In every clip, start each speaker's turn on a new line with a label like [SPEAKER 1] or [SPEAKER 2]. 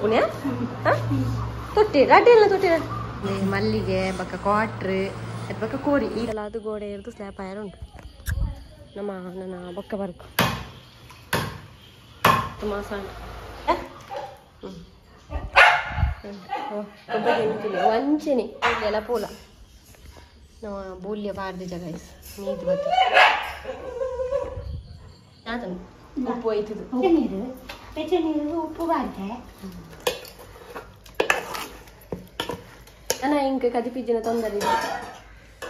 [SPEAKER 1] ಪುಣ್ಯ? ತೊಟ್ಟಿರ ಅಡ್ಡಿಲ್ಲ ತೊಟ್ಟಿರ. ಮಲ್ಲಿಗೆ ಬಕ್ಕ ಕ್ವಾಟ್ರ್, ಅದು ಬಕ್ಕ ಕೋರಿ ಈಗೆಲ್ಲ ಅದು ಗೋಡೆ ಇರೋದು ಸ್ಲ್ಯಾಪ್ ಆಯರ್ ಉಂಟು. ನಮ್ಮ, ನನ್ನ ಬೊಕ್ಕ ಬರ್ಕು ತುಂಬ ಸಣ್ಣ ವಂಚನೆ. ಎಲ್ಲ ಪೂಲ. ನಮ್ಮ ಬೂಲ್ಯ ಬಾರ್ದು ಜಾಗ ಇಸ್ ನೀದು ಉಪ್ಪು ಹೋಯ್ತದು
[SPEAKER 2] ನೀರು ಉಪ್ಪು ಬಾರ್ದೆ.
[SPEAKER 1] ಅನ್ನ ಹಿಂಗೆ ಕದಿಪಿಜ್ಜಿನ ತೊಂದರೆ ಇದೆ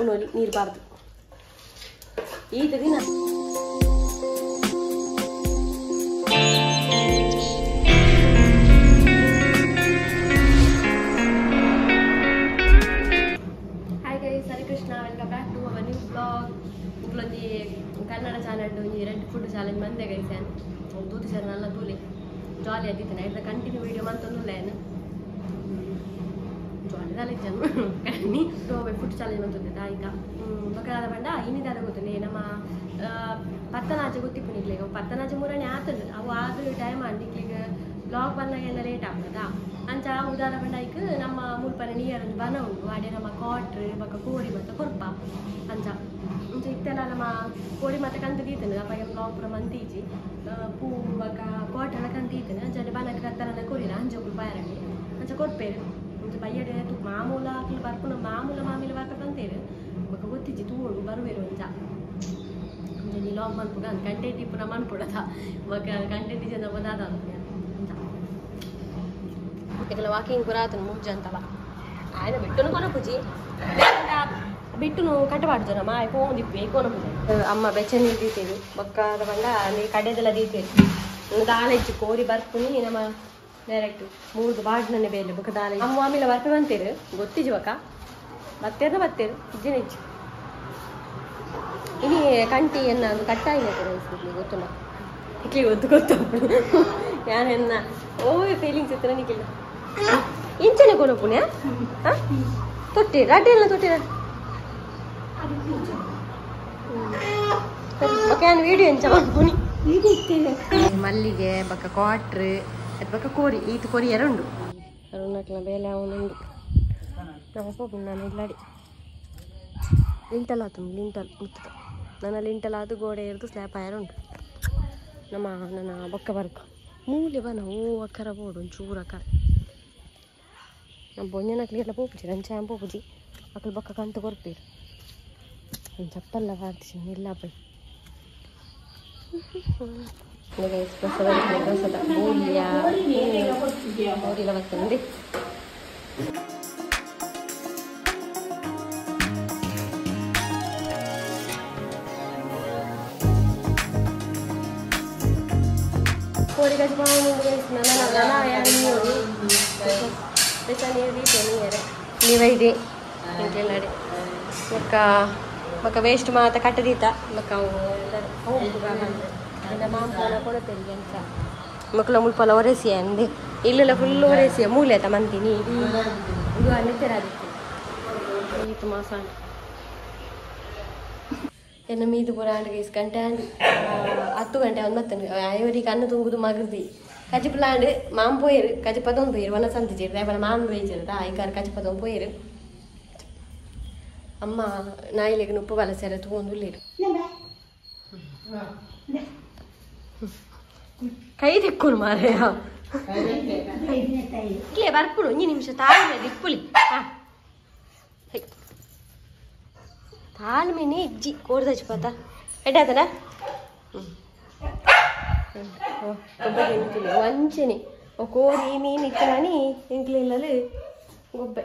[SPEAKER 1] ಉಣ್ಣೋಲಿ ನೀರು ಬಾರ್ದು. ಈತ ದಿನ. Hi guys Hari Krishna welcome back to our new blog ಉಗ್ಲೊಂಜಿ Kannada channel ಒಂಜಿ ರೆಡ್ ಫುಡ್ ಚಾಲೆಂಜ್ ಮಂದೆ ಗೈಸ್ ಒಂದು ತೂತಿ ಸರ್ ನನ್ನ ತೂಲಿ. ಜಾಲಿ ಆದಿತ್ತೇನೆ ಆಯ್ತಾ ಕಂಟಿನ್ಯೂ ವಿಡಿಯೋ ಮಂತೊಂದುಲ್ಲೇನು ಜಾಲಿ ದಾಲೆ ಜನ ಕಣ್ಣಿ ಫುಡ್ ಚಾಲೆಂಜ್ ಮಂತೊಂದಿದ್ದ ಈಗ ಬಕರಾದ ಬಂಡ ಇನ್ನಿದಾದ ಗೊತ್ತಿಲ್ಲ. ನಮ್ಮ ಪತ್ತನಾಚೆ ಗೊತ್ತಿಪ್ಪನಿಗ್ಲಿ ಪತ್ತನಾಚೆ ಮೂರನೇ ಆತದ. ಅವು ಆದ್ರೂ ಟೈಮ್ ಅಂದಿಕ್ಲಿಗೆ ಬ್ಲಾಗ್ ಬಂದಾಗೆಲ್ಲ ಲೇಟ್ ಆಗ್ತದ? ಅಂಚ ಉದಾರ ಬಂಡಾಯ್ಕ ನಮ್ಮ ಮುಲ್ಪನ ನಿಯರ್ ಬನ ಉಂಟು. ಅಡೆ ನಮ್ಮ ಕಾಟ್ರ್ ಬಕ ಕೋರಿ ಮತ್ತು ಕೊರ್ಪ. ಅಂಚ आमच्या इक्तेलानमा कोडी माता कांत दीतना पयम लॉंग ಮಂದಿಜಿ ಪೂ ಬಕ ಕೋಟಣ ಕಂತ ದೀತನ ಜನ ಬನಕ ಕತ್ತಲನ ಕೊರಿರ ಅಂಜೋಕುಲು ಪಯರಣ್ಣಿ ಅಂಚ ಕೊರ್ಪೇರು ಅಂಚ ಬಯ್ಯಡೆ ತು ಮಾಮೂಲ ಅಕ್ಲು ಬರ್ಪುನ ಮಾಮೂಲ ಮಾಮಿಲ ಬರ್ಪಂತೇರು ಬಕ ಗೊತ್ತಿಜ್ಜಿ ತೂಡು ಬರುವೇರು ಅಂಚ ಅಂಜನಿ ಲಾಂಗ್ ಮನ್ಪುಗ ಅಂದ್ ಕಂಟೆಂಟ್ ಇಪ್ಪುನ ಮನ್ಪುಡದ ಬಕ ಕಂಟೆಂಟ್ ಜನ ಬದಾದ ಅಂಚ ವಾಕಿಂಗ್ ಪುರಾತನ ಮುಗ್ಜ ಅಂತವ ಆಯ್ದ ಬಿಟ್ಟನು ಕೊನ ಪೂಜಿ ಬಿಟ್ಟು ಕಟ್ ನಮ್ಮ ಆಯ್ಕೆ ಹೋಗಿಪ್ಪ ನಮಗೆ ಅಮ್ಮ ಬೆಚ್ಚನೆ ದೀತೇವಿ ಬಕ್ಕಾರ ಬಂಡ ಅಲ್ಲಿ ಕಡೆದೆಲ್ಲ ದೀತೇವೆ ದಾಲೆಜ್ಜಿ ಕೋರಿ ಬರ್ತೀನಿ ನಮ್ಮ ಡೈರೆಕ್ಟ್ ಮೂರ್ದು ಬಾಡ್ಲನೆ ಬೇಲೆ ಬೊಕ್ಕ ದಾಲೆ ಅಮ್ಮ ಆಮೇಲೆ ಬರ್ಪೆ ಬಂತೇರು ಗೊತ್ತಿಜು ಬಕ್ಕ ಬತ್ತೇರ್ನ ಬತ್ತೇರು ಇಜ್ಜಿನೆಜ್ಜಿ ಇನಿ ಕಂಟಿ ಎನ್ನ ಅದು ಕಟ್ಟಾಯಿಲ್ಲ ಗೊತ್ತುಂಡ ಇಕ್ಲಿ ಗೊತ್ತು ಗೊತ್ತು ಯಾನೆನ್ನ ಓಯ್ ಫೀಲಿಂಗ್ಸ್ ಇತ್ತು ನನಗಿಲ್ಲ ಇಂಚನೆ ಕೊನಪುಣ್ಯ ತೊಟ್ಟಿ ರಡ್ಡಿ ಎಲ್ಲ ತೊಟ್ಟಿರ ಬಕ್ಕ ವಿಡಿಯೋ ಎಂಚ ಮಾಡ್ಕೊನಿ ಮಲ್ಲಿಗೆ ಬಕ್ಕ ಕ್ವಾಟ್ರ್ ಅದು ಬಕ್ಕ ಕೋರಿ ಈತ ಕೋರಿ ಎರಡು. ಅರುಣಕ್ಲ ಬೇಲೆ ಅವನುಂಡು ಹೋಗಿ ನಾನು ಇಲ್ಲಾಡಿ. ಲಿಂಟಲ್ ಆತು ಲಿಂಟಲ್ ಮುತ್ತದ ನನ್ನ ಲಿಂಟಲ್ ಆದು ಗೋಡೆ ಇರೋದು ಸ್ಲ್ಯಾಪ್ ಆಯರುಂಡು ನಮ್ಮ ನನ್ನ ಬೊಕ್ಕ ಬರ್ಕ. ಮೂಲೆ ಬನ ಹೂ ಅಕ್ಕರ ಬೋಡು ಒಂಚೂರು ಅಕ್ಕರ. ನಮ್ಮ ಕ್ಲಿಯರ್ಲ ಪೋಪುಜಿ ನನ್ನ ಚಾಂಪು ಪೂಜಿ ಅಕ್ಕಳು ಬೊಕ್ಕ ಕಂತು ಕೊರ್ಪೇರು என் செப்பலில் பார்த்துச்சு இல்லை போய். வந்து. ஒரு கட்சி நல்லா நல்லா ಬೇಸನ್ ಮಕ್ಕ ವೇಸ್ಟ್ ಮಾತ ಕಟ್ಟದೀತ ಮಕ್ಕ ಅವು ಹೋಗು ಅಂದ ಮಾಂಪನ ಕೊಡತೇನೆ ಅಂತ ಮಕ್ಕಳ ಮುಲ್ಪಲ ಒರೆಸಿಯ ಅಂದೆ ಇಲ್ಲೆಲ್ಲ ಫುಲ್ ಒರೆಸಿಯ ಮೂಲೆ ಆಯ್ತಾ ಮಂತೀನಿ ಇದು ಅನ್ನೆತ್ತರ ಅದಕ್ಕೆ ಈತು ಮಾಸ ಎನ್ನ ಮೀದು ಪುರ ಆಂಡ್ಗೆ ಇಸ್ ಗಂಟೆ ಆಂಡ್ ಹತ್ತು ಗಂಟೆ ಒಂದು ಮತ್ತೆ ಐವರಿಗೆ ಅನ್ನ ತುಂಗುದು ಮಗರ್ದಿ ಕಜಿಪುಲಾಂಡ್ ಮಾಂ ಪೋಯರು ಕಜಿಪದೊಂದು ಪೋಯರು ವನ ಸಂತಿ ಚೇರು ರೇಪಲ ಮಾಂ ಬೇಯಿಸಿರದ ಐಕಾರ್ ಕಜಿಪದೊಂದು ಪೋಯರು ಅಮ್ಮ ನಾಯಿಲೆಗೆ ಉಪ್ಪು ಬಲಸೆರ ತಗೊಂಡು ಲೇರು ಕೈ ತಿಕ್ಕೊಂಡು ಮಾರೆಯ
[SPEAKER 2] ಐದನೇ ತಾಯಿ
[SPEAKER 1] ಇಲ್ಲೇ ಬರ್ಪುಡು ಒಂಜಿ ನಿಮಿಷ ತಾಳ್ಮೆ ದಿಕ್ಕುಲಿ. ತಾಳ್ಮೆನೇ ಇಜ್ಜಿ ಕೋರ್ದಜ್ಜಿ ಪಾತ ಎಡ್ಡಾತನ ವಂಚನೆ ಕೋರಿ ಮೀನು ಇಕ್ಕಲಾನಿ ಇಂಕ್ಲಿಲ್ಲಲು ಗೊಬ್ಬೆ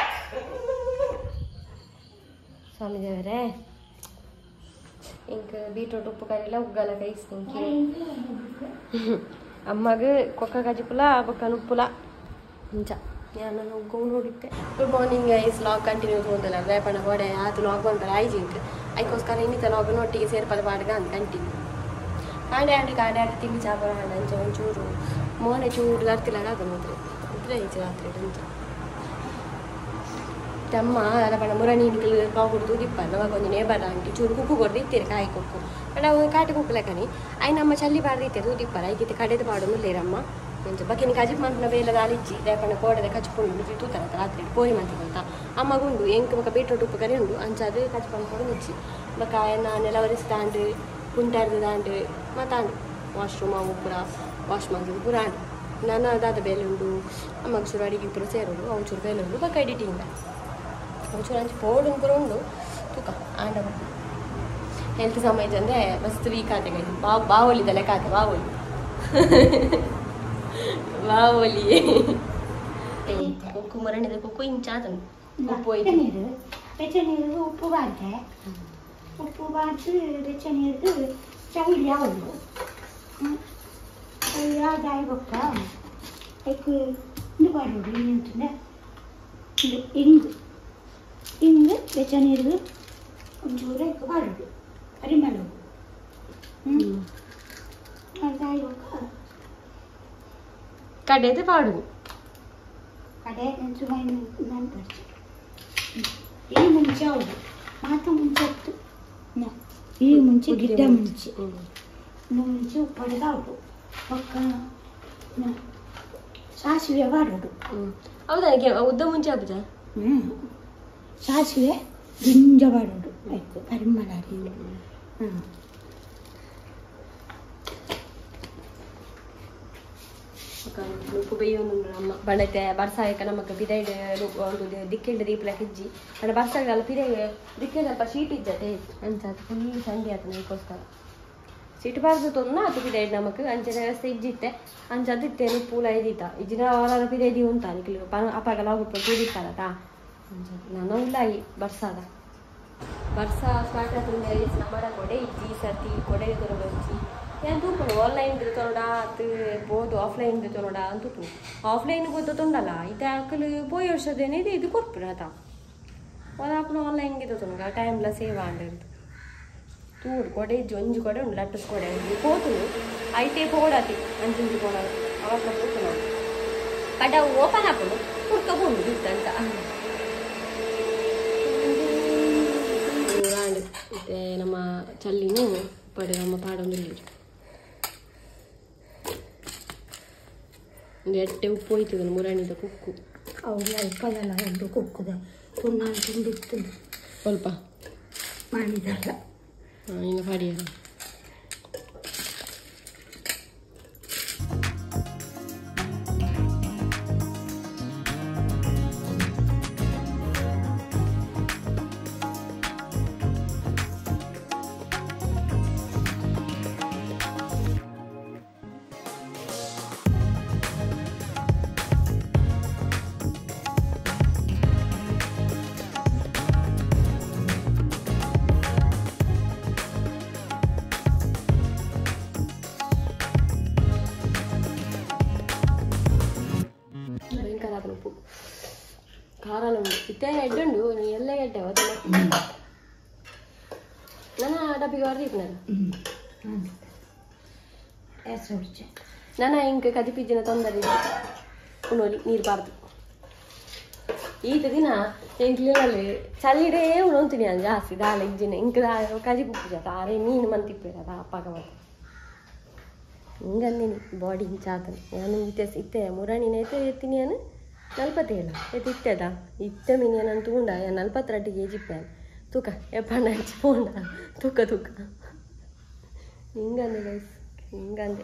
[SPEAKER 1] ಸ್ವಾಮಿ ದೇವರೇ ಇಂಕ ಬೀಟ್ರೋಟ್ ಉಪ್ಪು ಕರಿಲ ಉಗ್ಗಲ ಕೈಸ್ತಿಂಕಿ ಅಮ್ಮಗ ಕೊಕ್ಕ ಗಜಿಪುಲ ಬೊಕ್ಕನ ಉಪ್ಪುಲ ನಿಜ ನಾನು ಉಗ್ಗವು ನೋಡಿದ್ದೆ ಗುಡ್ ಮಾರ್ನಿಂಗ್ ಐಸ್ ಲಾಗ್ ಕಂಟಿನ್ಯೂ ಹೋದಲ್ಲ ರೇಪಣ ಗೋಡೆ ಆತು ಲಾಗ್ ಬಂದಲ್ಲ ಐಜಿಂಕ್ ಅದಕ್ಕೋಸ್ಕರ ಇನ್ನಿತ ಲಾಗ್ ಒಟ್ಟಿಗೆ ಸೇರ್ಪದ ಪಾಡ್ಗ ಅಂತ ಕಂಟಿನ್ಯೂ ಕಾಂಡ್ಯಾಡಿ ಕಾಂಡ್ಯಾಡಿ ತಿಂಡಿ ಚಾಪರ ಹಣ್ಣ ಒಂಚೂರು ಮೋನೆ ಚೂರು ಲರ್ತಿಲ್ಲ ಅದು ಮಾತ್ರ ಇದ್ರೆ ಈಚೆ ರಾತ್ರಿ ನಮ್ಮ ರಪಣ ಮುರಣಿ ಇಂಟ್ಲು ಕಾವು ಕೊಡ್ತು ದಿಪ್ಪನ ಒಂದು ನೇಬರ್ ಆಂಟಿ ಚೂರು ಕುಕ್ಕು ಕೊಡ್ದು ಇತ್ತೀರಿ ಕಾಯಿ ಕೊಕ್ಕು. ಬಟ್ ಅವು ಕಾಟಿ ಕುಕ್ಕಲಕನಿ ಆಯ್ ನಮ್ಮ ಚಲ್ಲಿ ಬಾರ್ದು ಇತ್ತೆ ದಿಪ್ಪರ ಐಕಿತ್ತು ಕಡೆದು ಬಾಡು ಇರಮ್ಮ ಎಂಚ ಬಕಿನ ಕಜಿ ಮಂಪನ ಬೇಲದ ಅಲಿಚ್ಚಿ ರೇಪಣ ಕೋಡದ ಕಚ್ಕೊಂಡು ತೂತರ ರಾತ್ರಿ ಕೋರಿ ಮಂತಿ ಕೊಳ್ತಾ ಅಮ್ಮಗುಂಡು ಎಂಕ ಬಕ ಬೀಟ್ರೋಟ್ ಉಪ್ಪು ಕರಿ ಉಂಡು. ಅಂಚಾದ್ರೆ ಕಚ್ಕೊಂಡು ಕೊಡು ನಿಚ್ಚಿ. ಬಕ ಏನ ನೆಲವರಿಸಿ ತಾಂಡು ಕುಂಟಾರ್ದು ತಾಂಡು ಮತ್ತಾಂಡು ವಾಶ್ರೂಮ್ ಅವು ಪುರ, ವಾಶ್ ಮಾಡೋದು ಪುರ ಆಂಡು ನನ್ನ ಅದಾದ ಬೇಲೆ ಉಂಡು ಅಮ್ಮಗೆ ಚೂರು ಅಡಿಗೆ ಪುರ ಸೇರೋಡು ಅವ್ನು ಚೂರು ಬೇಲೆ ಉಂಡು ಬಕ ಎಡಿಟಿಂಗ್ ಅವು ಚೂರು ಅಂಚು ಪೋಡು ಉಂಡು. ತೂಕ ಆಂಡ ಹೆಲ್ತ್ ಸಮಯದ ಅಂದರೆ ಮಸ್ತ್ ವೀಕ್ ಆತೆ ಬಾ ಬಾವೊಲಿದ ಲೆಕ್ಕ ಆತೆ ಬಾವೊಲಿ. ಬಾವೊಲಿ. ಕುಕ್ಕು ಮರಣಿದ ಕುಕ್ಕು ಇಂಚಾತನು ಉಪ್ಪು
[SPEAKER 2] ನೀರು ಬೆಚ್ಚ ನೀರು ಉಪ್ಪು ಬಾರ್ದೆ ಉಪ್ಪು ಬಾರ್ದು ಬೆಚ್ಚ ನೀರು ಚೌಳಿ ಯಾವುದು? ಯಾವ್ದು? ಆಗ್ಬೇಕ ಅದಕ್ಕೆ ಇದು ಇಂಗು ಇಂಗು ಬೆಚ್ಚ ನೀರು ಒಂಚೂರು ಮಾಡೋದು ಪರಿಮಳ ಹ್ಞೂ ಅದು ಆಗ್ಬೇಕ
[SPEAKER 1] ಕಡೆದು ಪಾಡು
[SPEAKER 2] ಕಡೆ ಸುಮಾರು ನಂತರ ಈ ಮುಂಚೆ ಹೌದು. ಮಾತು ಮುಂಚೆ ಇತ್ತು. ಈ ಮುಂಚೆ ಗಿಡ್ಡ ಮುಂಚೆ. ಮುಂಚೆ. ಉಪ್ಪಳದ ಹೌದು. ಪಕ್ಕ ನ- ಸಾಸಿವೆ ಮಾಡೋದು
[SPEAKER 1] ಹೌದಾ? ಉದ್ದ ಮುಂಚೆ ಆಗುದಾ?
[SPEAKER 2] ಹ್ಞೂ ಸಾಸಿವೆ ಗಿಂಜ ಮಾಡೋದು ಆಯ್ತು ಪರಿಮಳ
[SPEAKER 1] ನಮ್ಮ ಬಣತೆ, ಬರ್ಸಾಯಕ ನಮಕ್ ಪಿರೈಡ್ ಒಂದು ದಿಕ್ಕಿಂಡ ದೀಪಲ ಇಜ್ಜಿ ಅಡ ಬರ್ಸಾಗಲ್ಲ ಪಿರೈ ದಿಕ್ಕಿಂಡ ಸ್ವಲ್ಪ ಶೀಟ್ ಇಜ್ಜತೆ ಅಂಚ ಫುಲ್ ಸಂಡೆ ಆತ ನನಗೋಸ್ಕರ ಸೀಟ್ ಬಾರ್ದು ತೊಂದ ಪಿರೈಡ್ ನಮಕ್ ಅಂಚೆ ವ್ಯವಸ್ಥೆ ಇಜ್ಜಿತ್ತೆ. ಅಂಚ ಅದಿತ್ತೆ ಪೂಲ ಇದ್ದೀತ ಇಜ್ಜಿನ ಅವರ ಪಿರೈದಿ ಉಂಟ ನಿಕ್ಲಿ ಅಪ್ಪಾಗೆಲ್ಲ ಹೋಗ್ಬಿಟ್ಟು ಕೂಡಿರ್ತಾರತಾ ಅಂಚ ನಾನು ಇಲ್ಲ ಈ ಬರ್ಸಾದ ಬರ್ಸ ಸ್ಟಾರ್ಟ್ ಆದ್ರೆ ನಮ್ಮಡ ಕೊಡೆ ಇಜ್ಜಿ ಸತಿ ಕೊಡೆ ತೊರಗಜ್ಜಿ ಏನು ತೂಪು ಆನ್ಲೈನ್ ತೊನಡ ಅದು ಬೋದು ಆಫ್ಲೈನ್ ತೊನಡ ಅಂತ ತೂಪು ಆಫ್ಲೈನ್ ಗೊತ್ತು ತೊಂಡಲ್ಲ ಇದು ಹಾಕಲು ಪೋಯಿ ವರ್ಷದೇನೆ ಇದು ಇದು ಕೊಟ್ಬಿಡು ಆತ ಒದಾಪುನ ಆನ್ಲೈನ್ಗೆ ತೊನಗ ಟೈಮ್ಲ ಸೇವ್ ಆಂಡ್ ತೂಡು ಕೊಡೆ ಇಜ್ಜಿ ಒಂಜಿ ಕೊಡೆ ಉಂಡು ಲಟ್ಟಸ್ ಕೊಡೆ ಉಂಡು ಪೋತುನು ಐತೆ ಪೋಡಾತಿ ಅಂಚಿಂಜಿ ಪೋಡ ಅವಾಗ ಪೋತು ಕಡ ಓಪನ್ ಹಾಕೊಂಡು ಬಿತ್ತಂತ ರಾಂಡ್ ಮತ್ತೆ ನಮ್ಮ ಚಲ್ಲಿನೂ ಪಡೆ ನಮ್ಮ ಪಾಡೊಂದು ಒಂದು ಎಟ್ಟೆ ಉಪ್ಪು ಹೋಯ್ತದ ಮುರಾಣಿದ ಕುಕ್ಕು
[SPEAKER 2] ಅವ್ರು ಅಲ್ಪದಲ್ಲ ಒಂದು ಕುಕ್ಕುದ ತುಂಡು ತುಂಬಿತ್ತು
[SPEAKER 1] ಸ್ವಲ್ಪ
[SPEAKER 2] ಮಾಡಿದಲ್ಲ
[SPEAKER 1] ಹಿಂಗೆ ಪಾಡಿಯ ನನ್ನ ಡಬ್ಬಿಗೆ ಬರ್ದಿತ್ತು ನಾನು
[SPEAKER 2] ಹ್ಞೂ ಹೆಸರು ಹುಚ್ಚ
[SPEAKER 1] ನನ್ನ ಇಂಕ ಕದಿಪಿಜ್ಜಿನ ತೊಂದರೆ ಇದೆ ಉಣೋಲಿ ನೀರು ಬಾರ್ದು ಈತ ದಿನ ಎಂಕ್ಲಿನಲ್ಲಿ ಚಲ್ಲಿಡೇ ಉಣೋಂತೀನಿ ನಾನು ಜಾಸ್ತಿ ದಾಳ ಇಜ್ಜಿನ ಇಂಕ ಕದಿ ಪುಪ್ಪು ಜಾತ ಅರೆ ಮೀನು ಮಂತಿಪ್ಪೇರ ಅದ ಅಪ್ಪಾಗ ಮತ್ತೆ ಹಿಂಗಂದಿನಿ ಬಾಡಿ ಹಿಂಚಾತನ ನಾನು ಇತ್ತೆ ಇತ್ತೆ ಮುರಾಣಿನ ಐತೆ ಎತ್ತೀನಿ ನಾನು ನಲ್ಪತ್ತೇ ಇಲ್ಲ ಎತ್ತು ಇತ್ತೆದ ಇತ್ತೆ ಮೀನು ನಾನು ತಗೊಂಡ ನಲ್ಪತ್ತೆರಡು ಕೆ ಜಿ 두가 에파나치 보나 두가 두가 인간애가 있어. 인간애